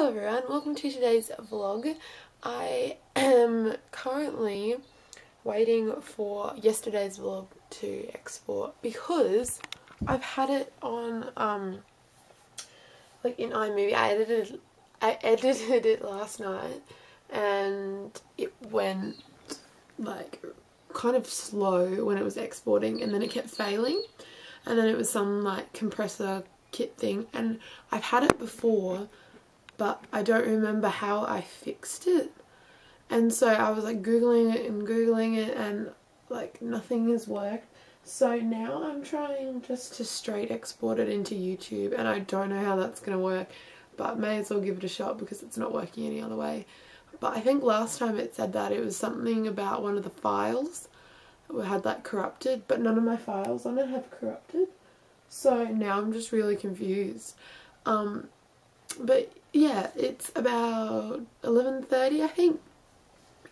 Hello everyone, welcome to today's vlog. I am currently waiting for yesterday's vlog to export because I've had it on um like in iMovie. I edited I edited it last night and it went like kind of slow when it was exporting and then it kept failing and then it was some like compressor kit thing and I've had it before but I don't remember how I fixed it. And so I was like googling it and googling it and like nothing has worked. So now I'm trying just to straight export it into YouTube and I don't know how that's going to work but may as well give it a shot because it's not working any other way. But I think last time it said that it was something about one of the files that had that corrupted but none of my files on it have corrupted. So now I'm just really confused. Um, but yeah, it's about 11.30 I think.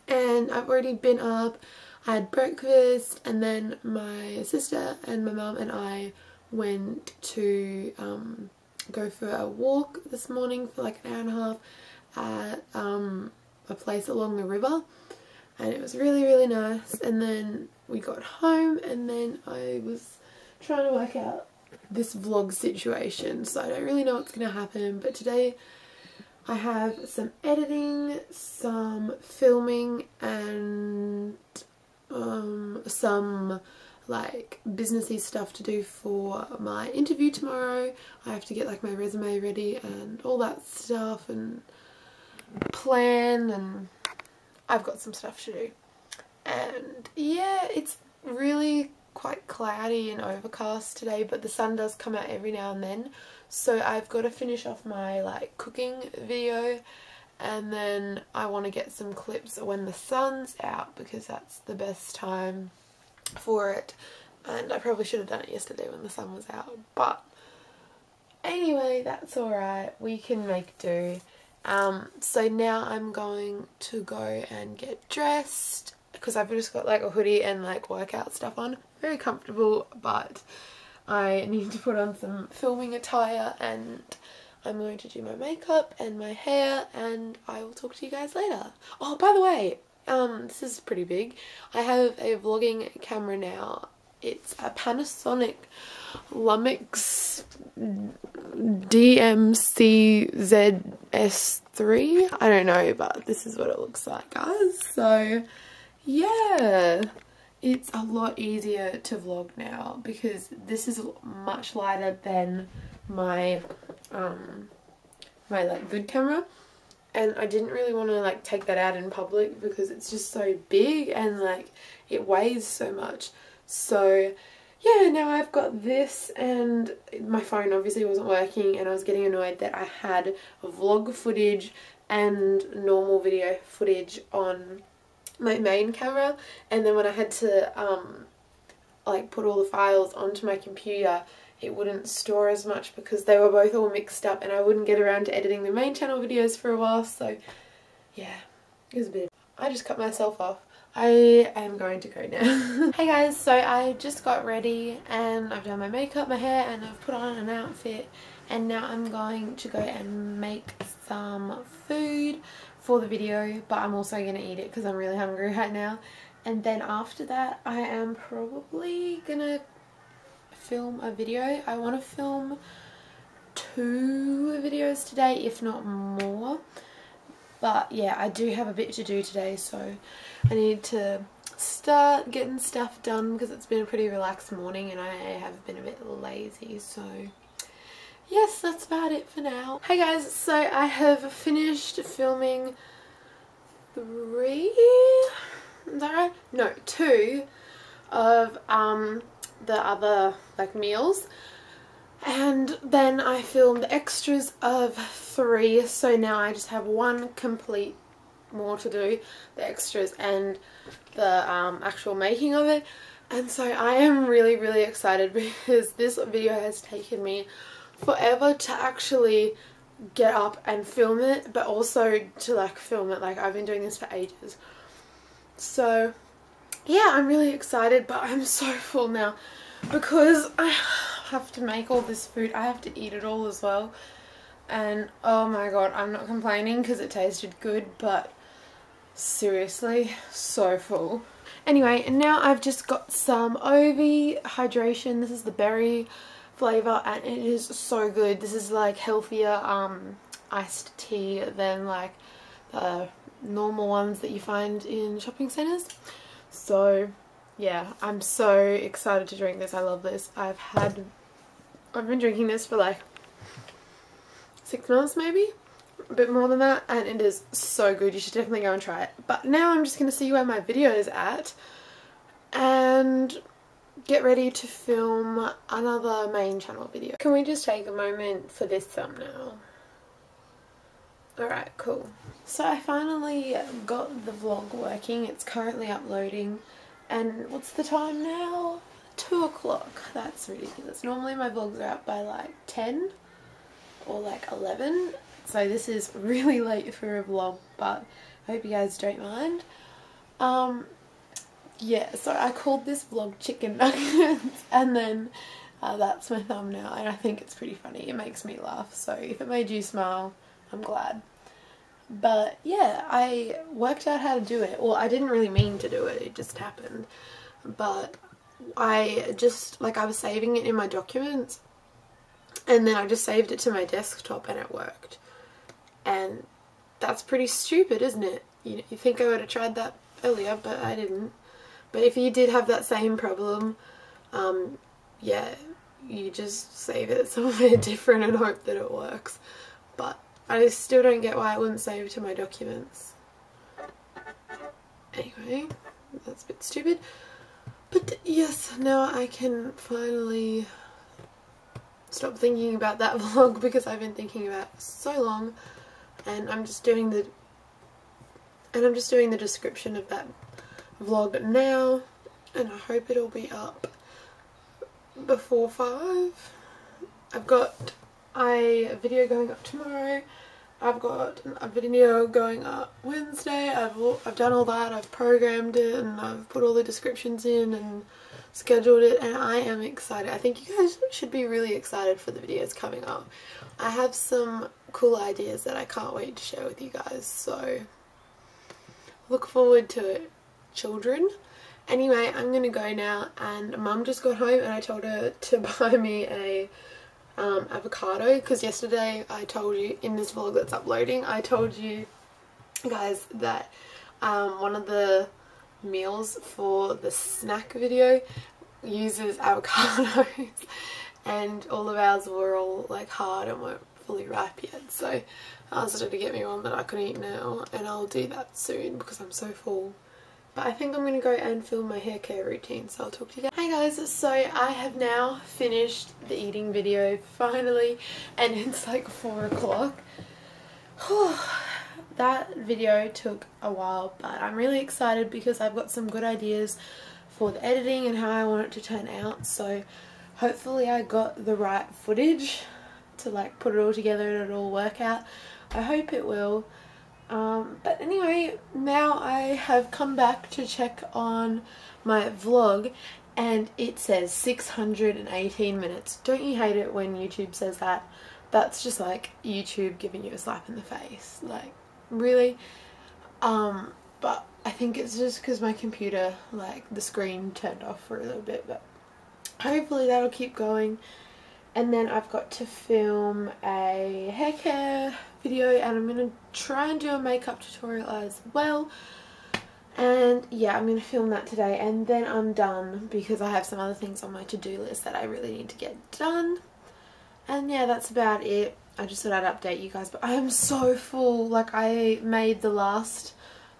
And I've already been up. I had breakfast and then my sister and my mum and I went to um, go for a walk this morning for like an hour and a half at um, a place along the river and it was really really nice and then we got home and then I was trying to work out this vlog situation so I don't really know what's going to happen but today I have some editing, some filming and um, some like businessy stuff to do for my interview tomorrow. I have to get like my resume ready and all that stuff and plan and I've got some stuff to do. And yeah, it's really quite cloudy and overcast today but the sun does come out every now and then so I've got to finish off my like cooking video and then I want to get some clips when the sun's out because that's the best time for it. And I probably should have done it yesterday when the sun was out but anyway that's alright we can make do. Um, so now I'm going to go and get dressed because I've just got like a hoodie and like workout stuff on. Very comfortable but I need to put on some filming attire and I'm going to do my makeup and my hair and I will talk to you guys later. Oh by the way, um, this is pretty big. I have a vlogging camera now. It's a Panasonic Lumix DMC-ZS3. I don't know but this is what it looks like guys. So yeah it's a lot easier to vlog now because this is much lighter than my um my like good camera. And I didn't really want to like take that out in public because it's just so big and like it weighs so much. So yeah now I've got this and my phone obviously wasn't working and I was getting annoyed that I had vlog footage and normal video footage on my main camera and then when I had to um, like put all the files onto my computer it wouldn't store as much because they were both all mixed up and I wouldn't get around to editing the main channel videos for a while so yeah it was a bit I just cut myself off I am going to go now. hey guys, so I just got ready and I've done my makeup, my hair and I've put on an outfit and now I'm going to go and make some food for the video but I'm also going to eat it because I'm really hungry right now and then after that I am probably going to film a video. I want to film two videos today if not more but yeah I do have a bit to do today so I need to start getting stuff done because it's been a pretty relaxed morning and I have been a bit lazy so yes, that's about it for now. Hey guys, so I have finished filming three, is that right? No, two of um, the other like meals and then I filmed extras of three so now I just have one complete more to do the extras and the um, actual making of it and so I am really really excited because this video has taken me forever to actually get up and film it but also to like film it like I've been doing this for ages so yeah I'm really excited but I'm so full now because I have to make all this food I have to eat it all as well and oh my god, I'm not complaining because it tasted good, but seriously, so full. Anyway, and now I've just got some Ovi hydration. This is the berry flavour and it is so good. This is like healthier um, iced tea than like the normal ones that you find in shopping centres. So yeah, I'm so excited to drink this. I love this. I've had, I've been drinking this for like six months maybe, a bit more than that, and it is so good. You should definitely go and try it. But now I'm just going to see where my video is at, and get ready to film another main channel video. Can we just take a moment for this thumbnail? Alright, cool. So I finally got the vlog working. It's currently uploading. And what's the time now? 2 o'clock. That's ridiculous. Normally my vlogs are up by like 10 or like 11. So this is really late for a vlog, but I hope you guys don't mind. Um, yeah, so I called this vlog Chicken Nuggets and then uh, that's my thumbnail and I think it's pretty funny. It makes me laugh. So if it made you smile, I'm glad. But yeah, I worked out how to do it. Well, I didn't really mean to do it, it just happened. But I just, like I was saving it in my documents and then I just saved it to my desktop and it worked. And that's pretty stupid, isn't it? You, you think I would have tried that earlier, but I didn't. But if you did have that same problem, um, yeah, you just save it somewhere different and hope that it works. But I still don't get why it wouldn't save to my documents. Anyway, that's a bit stupid. But yes, now I can finally stop thinking about that vlog because I've been thinking about it so long and I'm just doing the and I'm just doing the description of that vlog now and I hope it'll be up before 5. I've got a video going up tomorrow. I've got a video going up Wednesday. I've, I've done all that. I've programmed it and I've put all the descriptions in and scheduled it and I am excited. I think you guys should be really excited for the videos coming up. I have some cool ideas that I can't wait to share with you guys so look forward to it children. Anyway, I'm going to go now and mum just got home and I told her to buy me a um, avocado because yesterday I told you in this vlog that's uploading, I told you guys that um, one of the meals for the snack video uses avocados and all of ours were all like hard and weren't fully ripe yet so I asked her to get me one that I could eat now and I'll do that soon because I'm so full. But I think I'm going to go and film my hair care routine, so I'll talk to you guys. Hey guys, so I have now finished the eating video, finally, and it's like 4 o'clock. that video took a while, but I'm really excited because I've got some good ideas for the editing and how I want it to turn out, so hopefully I got the right footage to like put it all together and it'll all work out. I hope it will. Um, but anyway, now I have come back to check on my vlog and it says 618 minutes. Don't you hate it when YouTube says that? That's just like YouTube giving you a slap in the face. Like, really? Um, but I think it's just because my computer, like, the screen turned off for a little bit, but hopefully that'll keep going and then I've got to film a hair care video and I'm going to try and do a makeup tutorial as well. And yeah I'm going to film that today and then I'm done because I have some other things on my to-do list that I really need to get done. And yeah that's about it. I just thought I'd update you guys but I am so full. Like I made the last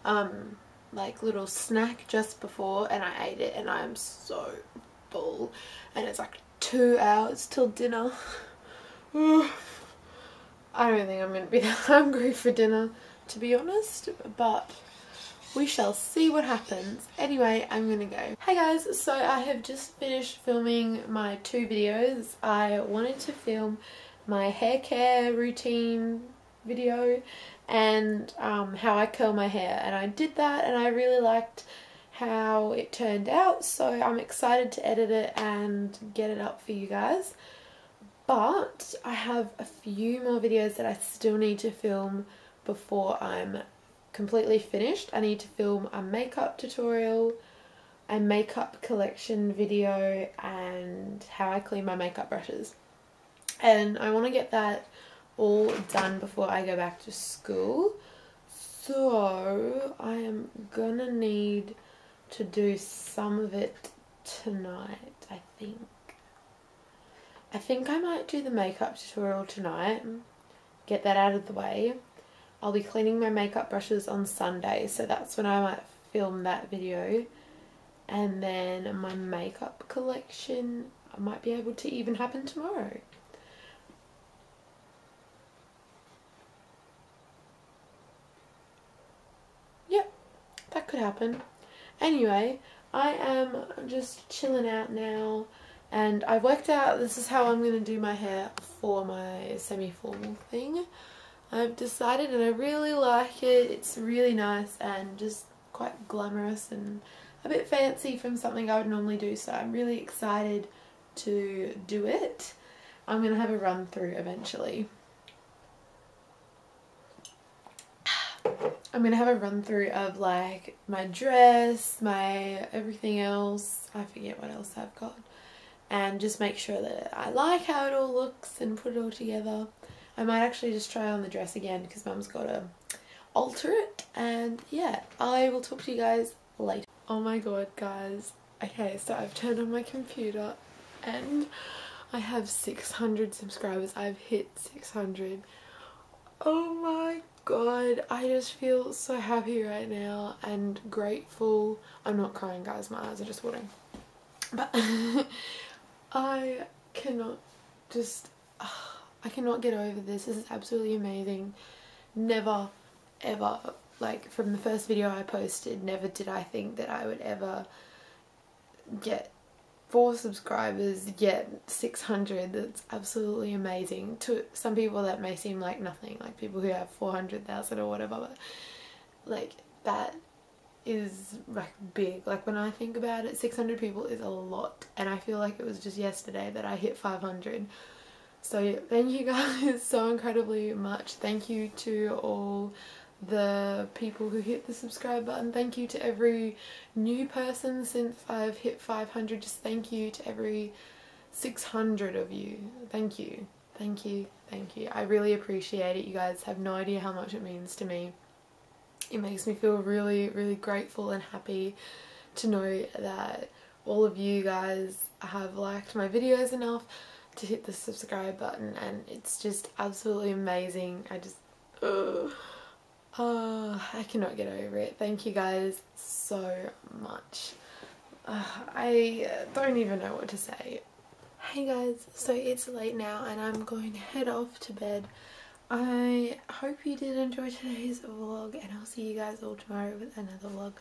um like little snack just before and I ate it and I am so full. And it's like two hours till dinner. I don't think I'm going to be that hungry for dinner, to be honest, but we shall see what happens. Anyway, I'm going to go. Hey guys, so I have just finished filming my two videos. I wanted to film my hair care routine video and um, how I curl my hair and I did that and I really liked how it turned out so I'm excited to edit it and get it up for you guys But I have a few more videos that I still need to film before I'm completely finished. I need to film a makeup tutorial, a makeup collection video, and how I clean my makeup brushes. And I want to get that all done before I go back to school. So I am gonna need to do some of it tonight, I think. I think I might do the makeup tutorial tonight, get that out of the way. I'll be cleaning my makeup brushes on Sunday, so that's when I might film that video. And then my makeup collection might be able to even happen tomorrow. Yep, that could happen. Anyway, I am just chilling out now and I've worked out this is how I'm going to do my hair for my semi-formal thing. I've decided and I really like it. It's really nice and just quite glamorous and a bit fancy from something I would normally do so I'm really excited to do it. I'm going to have a run through eventually. I'm to have a run through of like my dress, my everything else. I forget what else I've got. And just make sure that I like how it all looks and put it all together. I might actually just try on the dress again because mum's got to alter it. And yeah, I will talk to you guys later. Oh my god guys. Okay, so I've turned on my computer and I have 600 subscribers. I've hit 600. Oh my god, I just feel so happy right now and grateful. I'm not crying guys, my eyes are just watering. But I cannot just, uh, I cannot get over this. This is absolutely amazing. Never, ever, like from the first video I posted, never did I think that I would ever get four subscribers get 600 that's absolutely amazing. To some people that may seem like nothing like people who have 400,000 or whatever but like that is like big. Like when I think about it 600 people is a lot and I feel like it was just yesterday that I hit 500 so thank you guys so incredibly much. Thank you to all the people who hit the subscribe button. Thank you to every new person since I've hit 500. Just thank you to every 600 of you. Thank you. Thank you. Thank you. I really appreciate it. You guys have no idea how much it means to me. It makes me feel really, really grateful and happy to know that all of you guys have liked my videos enough to hit the subscribe button and it's just absolutely amazing. I just... Oh, I cannot get over it. Thank you guys so much. Uh, I don't even know what to say. Hey guys, so it's late now and I'm going to head off to bed. I hope you did enjoy today's vlog and I'll see you guys all tomorrow with another vlog.